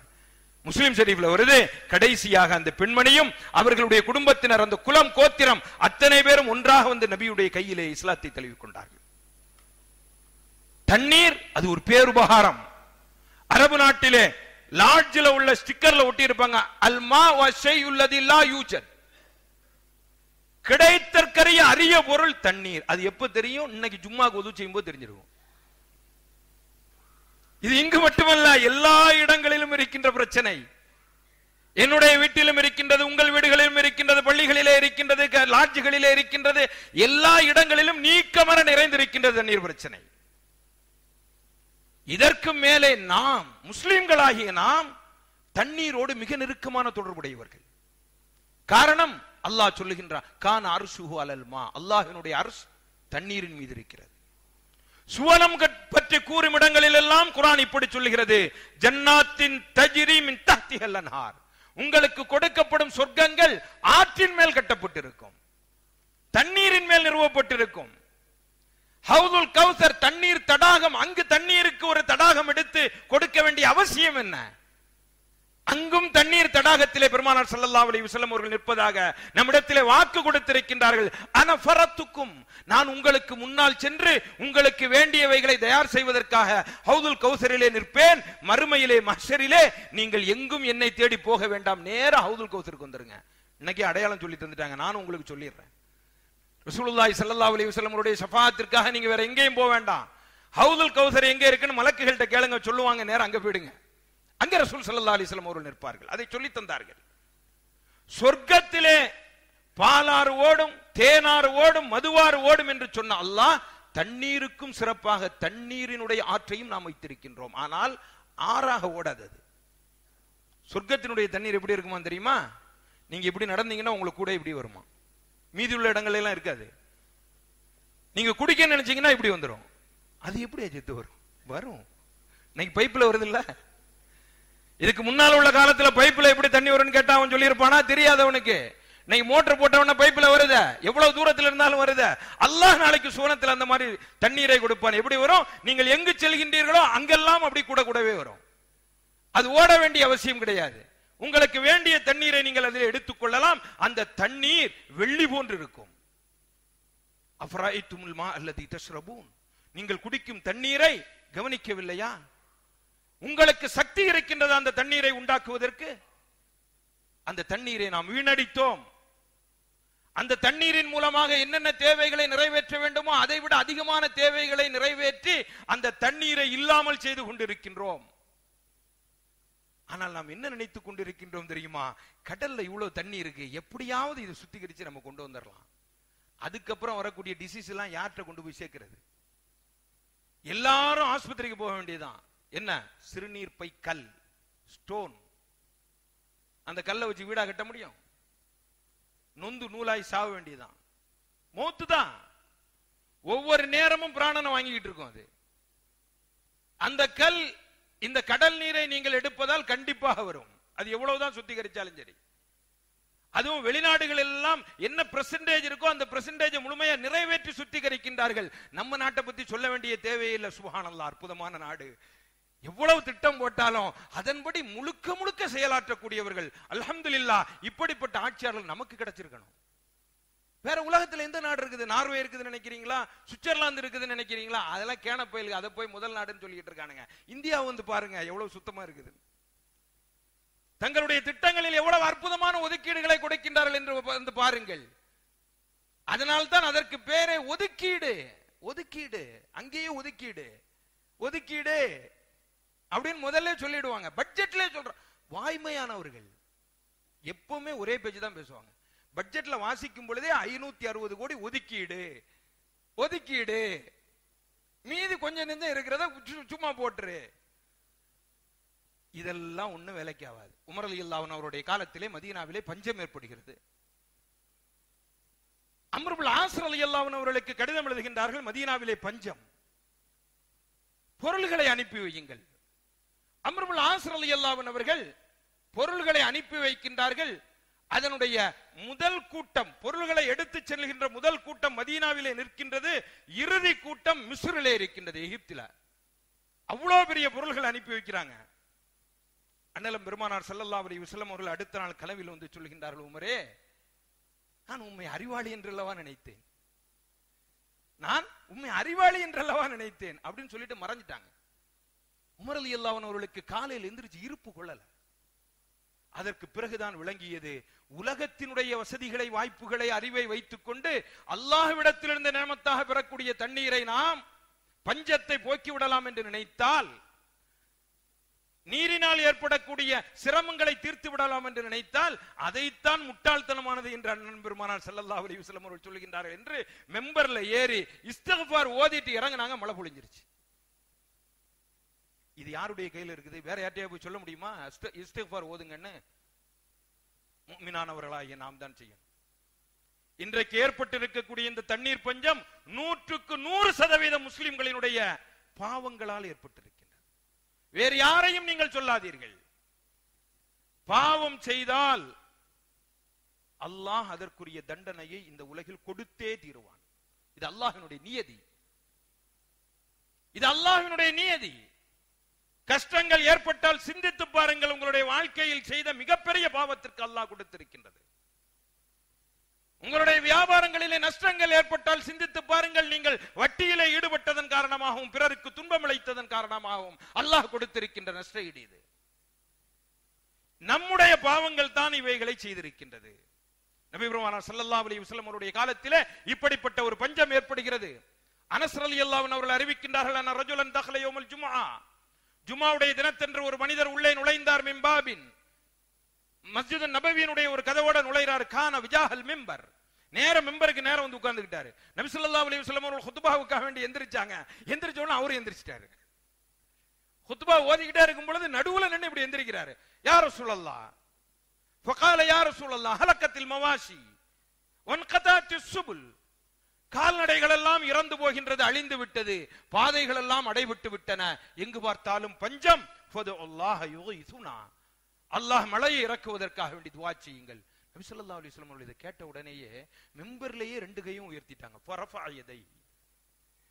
முஸ்லிம் ஷெரீஃப்ல வருது. கடைசியாக அந்த பெண்மணியும் அவர்களுடைய குடும்பத்தினர் அந்த குலம் கோத்திரம் அத்தனை பேரும் ஒன்றாக வந்து நபியுடைய கையிலே இஸ்லாத்தை தழுவிக் கொண்டார்கள். தண்ணீர் அது ஒரு பேருபகாரம். அரபு நாட்டிலே லாட்ஜில் உள்ள ஸ்டிக்கர்ல ஒட்டி இருப்பாங்க அல்மா வஷை உள்ளது இல்லா யூச்சர் கிடைத்தற்கரிய அரிய பொருள் தண்ணீர். அது எப்ப தெரியும்? இன்னைக்கு ஜும்மா உதவு செய்யும் போது தெரிஞ்சிருக்கும். இது இங்கு மட்டுமல்ல எல்லா இடங்களிலும் இருக்கின்ற பிரச்சனை. என்னுடைய வீட்டிலும் இருக்கின்றது உங்கள் வீடுகளிலும் இருக்கின்றது பள்ளிகளிலே இருக்கின்றது லாட்ஜுகளிலே இருக்கின்றது எல்லா இடங்களிலும் நீக்கமர நிறைந்திருக்கின்றது தண்ணீர் பிரச்சனை. இதற்கு மேலே நாம் முஸ்லிம்களாகிய நாம் தண்ணீரோடு மிக நெருக்கமான தொடர்புடையவர்கள். காரணம் அல்லாஹ் சொல்லுகின்றான் கான் அரசு அலல்மா அல்லாஹினுடைய அரசு தண்ணீரின் மீது இருக்கிறது. சுவனம் பற்றி கூறும் இடங்களில் எல்லாம் குரான் இப்படி சொல்லுகிறது. ஜன்னாத்தின் தஜ்ரி மின் தஹ்திஹல் அன்ஹார். உங்களுக்கு கொடுக்கப்படும் சொர்க்கங்கள் ஆற்றின் மேல் கட்டப்பட்டிருக்கும். தண்ணீரின் மேல் நிறுவப்பட்டிருக்கும். ஹவுதுல் கௌசர் தண்ணீர் தடாகம் அங்கு தண்ணீருக்கு ஒரு தடாகம் எடுத்து கொடுக்க வேண்டிய அவசியம் என்ன? அங்கும் தண்ணீர் தடாகத்திலே பெருமானார் சல்லல்லா அலி வஸல்லம் அவர்கள் நிற்பதாக நம்மிடத்திலே வாக்கு கொடுத்திருக்கின்றார்கள். அனஃபரத்துக்கும் நான் உங்களுக்கு முன்னால் சென்று உங்களுக்கு வேண்டியவைகளை தயார் செய்வதற்காக ஹவுதுல் கௌசரிலே நிற்பேன். மறுமையிலே மஷரிலே நீங்கள் எங்கும் என்னை தேடி போக வேண்டாம். நேர ஹவுதுல் கௌசருக்கு வந்துருங்க. இன்னைக்கு அடையாளம் சொல்லி தந்துட்டாங்க. நானும் உங்களுக்கு சொல்லிடுறேன். ரசூலுல்லாய் சல்லா அலி வஸல்லம் சஃபாத்திற்காக நீங்க வேற எங்கேயும் போக வேண்டாம். ஹவுதுல் கௌசர் எங்க இருக்குன்னு மலக்குகள்கிட்ட கேளுங்க. சொல்லுவாங்க. நேரம் அங்க போயிடுங்க. அங்கே ரசூல் சல்லா அலிஸ்லாம் அவர்கள் நிற்பார்கள். அதை சொல்லி தந்தார்கள். சொர்க்கத்திலே பாலாறு ஓடும் தேனாறு ஓடும் மதுவாறு ஓடும் என்று சொன்ன அல்லாஹ் தண்ணீருக்கும் சிறப்பாக தண்ணீரினுடைய ஆற்றையும் நாம் வைத்திருக்கின்றோம். ஆனால் ஆறாக ஓடாதது. சொர்க்கத்தினுடைய தண்ணீர் எப்படி இருக்குமா தெரியுமா? நீங்க இப்படி நடந்தீங்கன்னா உங்களுக்கு கூட இப்படி வருமா? மீதி உள்ள இடங்கள் எல்லாம் இருக்காது. நீங்க குடிக்க நினைச்சீங்கன்னா இப்படி வந்துரும். அது எப்படி அஜித்து வரும்? வரும். இன்னைக்கு பைப்ல வருது இல்ல இதுக்கு முன்னால உள்ள காலத்துல பைப்ல எப்படி தண்ணி வரும்னு கேட்டா அவன் சொல்லியிருப்பானா? தெரியாதவனுக்கு இன்னைக்கு மோட்டர் போட்டவன பைப்ல வருத. எவ்வளவு தூரத்துல இருந்தாலும் வருத. அல்லாஹ் நாளைக்கு சூனத்துல அந்த மாதிரி தண்ணீரை கொடுப்பான். எப்படி வரும்? நீங்கள் எங்கு செல்கின்றீர்களோ அங்கெல்லாம் அப்படி கூட கூடவே வரும். அது ஓட வேண்டிய அவசியம் கிடையாது. உங்களுக்கு வேண்டிய தண்ணீரை நீங்கள் அதில் எடுத்துக் கொள்ளலாம். அந்த தண்ணீர் வெள்ளி போன்று இருக்கும். அஃபராயித்துமுல் நீங்கள் குடிக்கும் தண்ணீரை கவனிக்கவில்லையா? உங்களுக்கு சக்தி இருக்கின்றது அந்த தண்ணீரை உண்டாக்குவதற்கு? அந்த தண்ணீரை நாம் வீணடித்தோம். அந்த தண்ணீரின் மூலமாக என்னென்ன தேவைகளை நிறைவேற்ற வேண்டுமோ அதை விட அதிகமான தேவைகளை நிறைவேற்றி அந்த தண்ணீரை இல்லாமல் செய்து கொண்டிருக்கின்றோம். ஆனால் நாம் என்ன நினைத்துக் கொண்டிருக்கின்றோம் தெரியுமா? கடல்ல இவ்வளவு தண்ணி இருக்கு எப்படியாவது இதை சுத்திகரிச்சு நம்ம கொண்டு வந்துடலாம் அதுக்கப்புறம் வரக்கூடிய டிசீஸ் எல்லாம் யார்கிட்ட கொண்டு போய் சேர்க்கிறது? எல்லாரும் ஆஸ்பத்திரிக்கு போக வேண்டியதுதான். என்ன? சிறுநீர் பை கல் ஸ்டோன் அந்த கல்லை வச்சு வீடா கட்ட முடியும்? நொந்து நூலாய் சாக வேண்டியதுதான். மௌத்து தான். ஒவ்வொரு நேரமும் பிராணனை வாங்கிக்கிட்டு இருக்கும் அது. அந்த கல் இந்த கடல் நீரை நீங்கள் எடுப்பதால் கண்டிப்பாக வரும். அது எவ்வளவுதான் சுத்திகரிச்சாலும் சரி. அதுவும் வெளிநாடுகள் எல்லாம் என்ன பிரசன்டேஜ் இருக்கோ அந்த பிரசன்டேஜ் முழுமையா நிறைவேற்றி சுத்திகரிக்கின்றார்கள். நம்ம நாட்டை பத்தி சொல்ல வேண்டிய தேவையில்லை சுபஹானல்லாஹ் அற்புதமான நாடு. எவ்வளவு திட்டம் போட்டாலும் அதன்படி முழுக்க முழுக்க செயலாற்றக்கூடியவர்கள் அல்ஹம்துலில்லாஹ் இப்படிப்பட்ட ஆட்சியாளர்கள் நமக்கு கிடைச்சிருக்கணும். வேற உலகத்துல எந்த நாடு இருக்குது? நார்வே இருக்குதுன்னு நினைக்கிறீங்களா? சுவிட்சர்லாந்து இருக்குதுன்னு நினைக்கிறீங்களா? அதெல்லாம் கேன பயிலுக்கு அதை போய் முதல் நாடுன்னு சொல்லிட்டு இருக்கானுங்க. இந்தியா வந்து பாருங்க எவ்வளவு சுத்தமா இருக்குது. தங்களுடைய திட்டங்களில் எவ்வளவு அற்புதமான ஒதுக்கீடுகளை கொடுக்கின்றார்கள் என்று வந்து பாருங்கள். அதனால்தான் அதற்கு பேரே ஒதுக்கீடு ஒதுக்கீடு அங்கேயே ஒதுக்கீடு ஒதுக்கீடு. அப்படின்னு முதல்ல சொல்லிடுவாங்க. பட்ஜெட்ல சொல்றோம் வாய்மையானவர்கள். எப்பவுமே ஒரே பேச்சு தான் பேசுவாங்க. பட்ஜெட்ல வாசிக்கும் பொழுதே ஐநூத்தி அறுபது கோடி ஒதுக்கீடு. ஒதுக்கீடு. மீதி கொஞ்சம் நெஞ்சம் இருக்கிறத சும்மா போட்டுரு. இதெல்லாம் ஒண்ணும் வேலைக்கு ஆகாது. உமர் அலி அவருடைய காலத்திலே மதீனாவிலே பஞ்சம் ஏற்படுகிறது. அம்ருபுல் ஆசர் அலி அவர்களுக்கு கடிதம் எழுதுகின்றார்கள் மதீனாவிலே பஞ்சம். பொருள்களை அனுப்பி வையுங்கள். அமர்புல் ஆசர் அலி அவர்கள் பொருள்களை அனுப்பி வைக்கின்றார்கள். அதனுடைய முதல் கூட்டம் பொருள்களை எடுத்து செல்கின்ற முதல் கூட்டம் மதீனாவிலே நிற்கின்றது. இறுதி கூட்டம் மிஸ்ரிலே இருக்கின்றது எகிப்தில. அவ்வளவு பெரிய பொருள்கள் அனுப்பி வைக்கிறாங்க. அண்ணலம் பெருமானார் செல்லல்லா அவரை விசலம் அவர்கள் அடுத்த நாள் கனவில் வந்து சொல்கின்றார்கள் உமரே நான் உண்மை அறிவாளி என்றல்லவா நினைத்தேன்? நான் உண்மை அறிவாளி என்றல்லவா நினைத்தேன்? அப்படின்னு சொல்லிட்டு மறைஞ்சிட்டாங்க உமரலி அல்லாவன் அவர்களுக்கு காலையில் எந்திரிச்சு இருப்பு கொள்ளல. அதற்கு பிறகுதான் விளங்கியது. உலகத்தினுடைய வசதிகளை வாய்ப்புகளை அறிவை வைத்துக் கொண்டு அல்லாஹ்விடத்திலிருந்து நேமத்தாக பெறக்கூடிய தண்ணீரை நாம் பஞ்சத்தை போக்கி விடலாம் என்று நினைத்தால் நீரினால் ஏற்படக்கூடிய சிரமங்களை தீர்த்து விடலாம் என்று நினைத்தால் அதைத்தான் முட்டாள்தனமானது என்று அண்ணன் பெருமானார் ஸல்லல்லாஹு அலைஹி வஸல்லம் அவர்கள் சொல்லுகின்றார்கள் என்று மெம்பர்ல ஏறி இஸ்தகபார் ஓதிட்டு இறங்குனாங்க மழை பொழிஞ்சிருச்சு. இது யாருடைய கையில இருக்குது? வேற யார்ட்டையா போய் சொல்ல முடியுமா? இஸ்தி- ஓதுங்கன்னு? மீனானவர்களாகிய நாம் தான் செய்யணும். இன்றைக்கு ஏற்பட்டு இருக்கக்கூடிய இந்த தண்ணீர் பஞ்சம் நூற்றுக்கு நூறு சதவீதம் முஸ்லிம்களினுடைய பாவங்களால் ஏற்பட்டிருக்கின்றது. வேறு யாரையும் நீங்கள் சொல்லாதீர்கள். பாவம் செய்தால் அல்லாஹ் அதற்குரிய தண்டனையை இந்த உலகில் கொடுத்தே தீருவான். இது அல்லாஹினுடைய நியதி. இது அல்லாஹினுடைய நியதி. கஷ்டங்கள் ஏற்பட்டால் சிந்தித்து பாருங்கள் உங்களுடைய வாழ்க்கையில் செய்த மிகப்பெரிய பாவத்திற்கு அல்லாஹ் கொடுத்திருக்கின்றது. உங்களுடைய வியாபாரங்களிலே நஷ்டங்கள் ஏற்பட்டால் சிந்தித்து பாருங்கள் நீங்கள் வட்டியிலே ஈடுபட்டதன் காரணமாகவும் பிறருக்கு துன்பம் அளித்ததன் காரணமாகவும் அல்லாஹ் கொடுத்திருக்கின்ற நஷ்ட ஈடு இது. நம்முடைய பாவங்கள் தான் இவைகளை செய்திருக்கின்றது. நபி பெருமானார் ஸல்லல்லாஹு அலைஹி அவருடைய காலத்திலே இப்படிப்பட்ட ஒரு பஞ்சம் ஏற்படுகிறது. அனஸ் ரலியல்லாஹு அன்ஹு அவர்கள் அறிவிக்கின்றார்கள் ஜுமாவுடைய தினத்தன்று ஒரு மனிதர் உள்ளே நுழைந்தார் மிம்பாபின். மஸ்ஜித் நபவியினுடைய ஒரு கதவோட நுழைறாரு கான விஜாஹல் மிம்பர். நேர மெம்பருக்கு நேரம் வந்து உட்கார்ந்துக்கிட்டாரு நபிசுல்லா அலி வஸ்லம் அவர்கள் ஹுத்துபாவுக்காக வேண்டி எந்திரிச்சாங்க. எந்திரிச்ச உடனே அவரும் எந்திரிச்சிட்டாரு. ஹுத்துபா ஓதிக்கிட்டே இருக்கும் பொழுது நடுவுல நின்று இப்படி எந்திரிக்கிறாரு. யார் சூழல்லா ஃபகால யா ரசூலல்லாஹ் ஹலக்கத்தில் மவாஷி. வன்கதாத்தி சுபுல். கால்நடைகள் எல்லாம் இறந்து போகின்றது அழிந்து விட்டது. பாதைகள் எல்லாம் அடைபட்டு விட்டன. எங்கு பார்த்தாலும் பஞ்சம். அல்லாஹ் மழையை இறக்குவதற்காக வேண்டி துவா செய்யுங்கள். நபி ஸல்லல்லாஹு அவர்கள் இதை கேட்ட உடனேயே மெம்பர்லயே ரெண்டு கையும் உயர்த்திட்டாங்க. ஃபரஃபா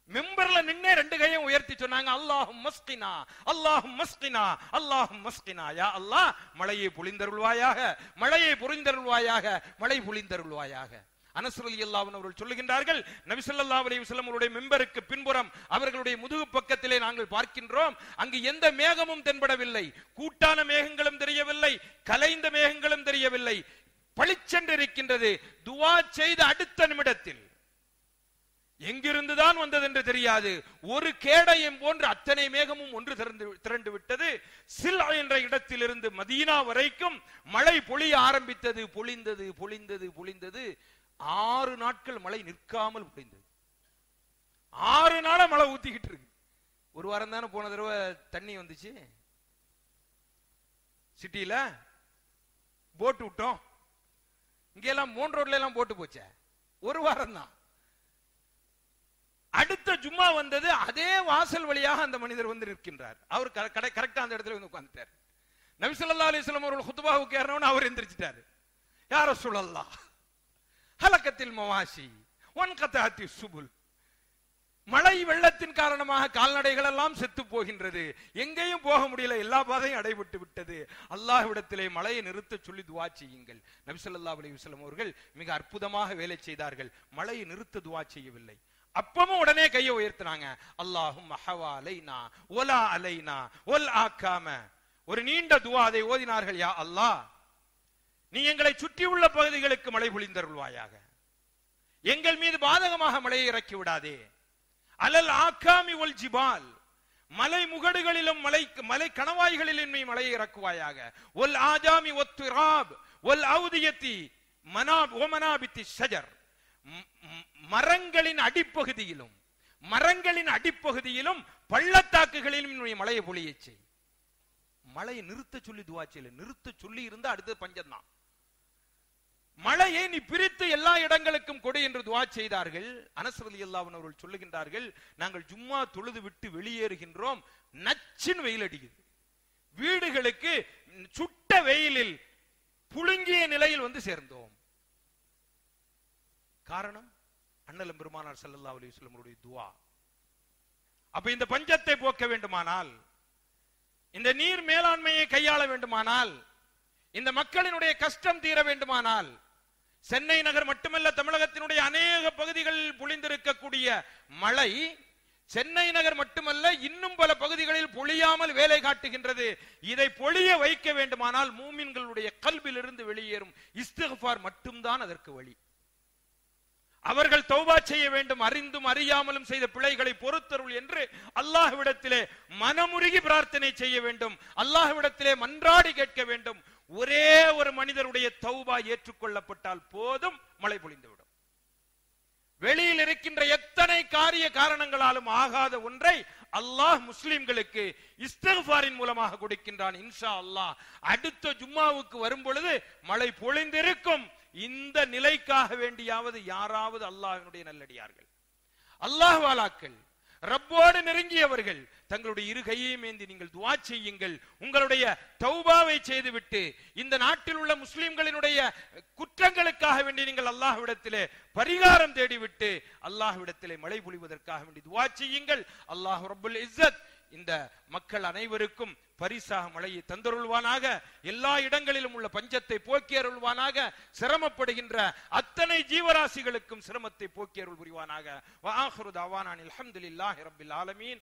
மெம்பர்ல நின்னே ரெண்டு கையும் உயர்த்தி சொன்னாங்க. அல்லாஹும் மஸ்கினா. அல்லாஹும் மஸ்கினா. அல்லாஹும் மஸ்கினா. யா அல்லாஹ் மழையை பொழிந்தருள்வாயாக மழையை பொழிந்தருள்வாயாக மழை பொழிந்தருள்வாயாக அனசுரலி அல்லாவன் அவர்கள் சொல்லுகின்றார்கள் நபிசல்லா அலி அலைஹி அவருடைய மெம்பருக்கு பின்புறம் அவர்களுடைய முதுகு பக்கத்திலே நாங்கள் பார்க்கின்றோம். அங்கு எந்த மேகமும் தென்படவில்லை. கூட்டான மேகங்களும் தெரியவில்லை. கலைந்த மேகங்களும் தெரியவில்லை. பளிச்சென்று இருக்கின்றது துவா செய்த அடுத்த நிமிடத்தில். எங்கிருந்துதான் வந்தது என்று தெரியாது. ஒரு கேடயம் போன்று அத்தனை மேகமும் ஒன்று திறந்து திரண்டு விட்டது. சில் என்ற இடத்திலிருந்து மதீனா வரைக்கும் மழை பொழிய ஆரம்பித்தது. பொழிந்தது பொழிந்தது பொழிந்தது. ஆறு நாட்கள் மழை நிற்காமல் பொழிந்தது ஆறு நாளா மழை ஊத்திக்கிட்டு இருக்கு. ஒரு வாரம் தானே போன தடவை தண்ணி வந்துச்சு. சிட்டியில போட்டு விட்டோம். இங்கெல்லாம் மூன்று ரோட்ல எல்லாம் போட்டு போச்சே. ஒரு வாரம் தான். அடுத்த ஜும்மா வந்தது அதே வாசல் வழியாக அந்த மனிதர் வந்து நிற்கின்றார். அவர் கரெக்டா அந்த இடத்துல வந்து உட்கார்ந்துட்டார். நபிசல்லா அலிஸ்லாம் அவர்கள் ஹுத்பாவுக்கு ஏறணும்னு அவர் எந்திரிச்சிட்டாரு. யார ரசூலல்லாஹ். ஹலக்கத்தில் மவாசி ஒன் சுபுல். மழை வெள்ளத்தின் காரணமாக கால்நடைகள் எல்லாம் செத்து போகின்றது. எங்கேயும் போக முடியல எல்லா பாதையும் அடைபட்டு விட்டது. அல்லாஹ்விடத்திலே மழையை நிறுத்த சொல்லி துவா செய்யுங்கள். நபிசல்லா அலி அலைஹி அவர்கள் மிக அற்புதமாக வேலை செய்தார்கள். மழையை நிறுத்த துவா செய்யவில்லை. அப்பவும் உடனே கையை உயர்த்தினாங்க. அல்லாஹும் அஹவா அலைனா ஒலா அலைனா ஒல் ஆக்காம. ஒரு நீண்ட துவா அதை ஓதினார்கள் யா அல்லாஹ். நீ எங்களை சுற்றியுள்ள பகுதிகளுக்கு மழை பொழிந்தருள்வாயாக. எங்கள் மீது பாதகமாக மழையை இறக்கி விடாதே. அலல் ஆக்காமி ஒல் ஜிபால். மலை முகடுகளிலும் மலை மலை கணவாய்களிலும் நீ மழையை இறக்குவாயாக. ஒல் ஆஜாமி ஒத்துராப் ஒல் ஔதியத்தி மனாப் ஓமனாபித்தி ஷஜர். மரங்களின் அடிப்பகுதியிலும் மரங்களின் அடிப்பகுதியிலும் பள்ளத்தாக்குகளிலும் நீ மழையை பொழியச் செய். மழையை நிறுத்த சொல்லி துவாச்சியில் நிறுத்த சொல்லி இருந்தா அடுத்தது பஞ்சம் தான் மழையை நீ பிரித்து எல்லா இடங்களுக்கும் கொடு என்று துவா செய்தார்கள். அனஸ் அல்லாவன் அவர்கள் சொல்லுகின்றார்கள் நாங்கள் ஜும்மா தொழுது விட்டு வெளியேறுகின்றோம். நச்சின் வெயில் அடிக்குது. வீடுகளுக்கு சுட்ட வெயிலில் புழுங்கிய நிலையில் வந்து சேர்ந்தோம். காரணம்? அண்ணலம் பெருமானார் ஸல்லல்லாஹு அலி வஸல்லம் துவா. அப்ப இந்த பஞ்சத்தை போக்க வேண்டுமானால் இந்த நீர் மேலாண்மையை கையாள வேண்டுமானால் இந்த மக்களினுடைய கஷ்டம் தீர வேண்டுமானால் சென்னை நகர் மட்டுமல்ல தமிழகத்தினுடைய அநேக பகுதிகளில் பொழிந்திருக்கக்கூடிய மழை சென்னை நகர் மட்டுமல்ல இன்னும் பல பகுதிகளில் பொழியாமல் வேலை காட்டுகின்றது. இதை பொழிய வைக்க வேண்டுமானால் மூமின்களுடைய கல்விலிருந்து வெளியேறும் இஸ்திகார் மட்டும்தான் அதற்கு வழி. அவர்கள் தௌபா செய்ய வேண்டும் அறிந்தும் அறியாமலும் செய்த பிழைகளை பொறுத்தருள் என்று அல்லாஹ்விடத்திலே மனமுருகி பிரார்த்தனை செய்ய வேண்டும். அல்லாஹ்விடத்திலே மன்றாடி கேட்க வேண்டும். ஒரே ஒரு மனிதருடைய தௌபா ஏற்றுக்கொள்ளப்பட்டால் போதும் மழை பொழிந்துவிடும். வெளியில் இருக்கின்ற எத்தனை காரிய காரணங்களாலும் ஆகாத ஒன்றை அல்லாஹ் முஸ்லிம்களுக்கு இஸ்திஃபாரின் மூலமாக கொடுக்கின்றான் இன்ஷா அல்லாஹ். அடுத்த ஜும்மாவுக்கு வரும் பொழுது மழை பொழிந்திருக்கும். இந்த நிலைக்காக வேண்டியாவது யாராவது அல்லாஹினுடைய நல்லடியார்கள். அல்லாஹ் வாலாக்கள் ரப்போடு நெருங்கியவர்கள் தங்களுடைய இரு கையையும் ஏந்தி நீங்கள் துவா செய்யுங்கள். உங்களுடைய தௌபாவை செய்துவிட்டு இந்த நாட்டில் உள்ள முஸ்லிம்களினுடைய குற்றங்களுக்காக வேண்டி நீங்கள் அல்லாஹ்விடத்திலே பரிகாரம் தேடிவிட்டு அல்லாஹ்விடத்திலே மழை பொழிவதற்காக வேண்டி துவா செய்யுங்கள். அல்லாஹ் ரபுல் இஸ்ஸத் இந்த மக்கள் அனைவருக்கும் பரிசாக மழையை தந்தருள்வானாக. எல்லா இடங்களிலும் உள்ள பஞ்சத்தை போக்கி அருள்வானாக. சிரமப்படுகின்ற அத்தனை ஜீவராசிகளுக்கும் சிரமத்தை போக்கி அருள் புரிவானாக. வாஹ்ரு தாவானான் அல்ஹம்துலில்லாஹி ஆலமீன்.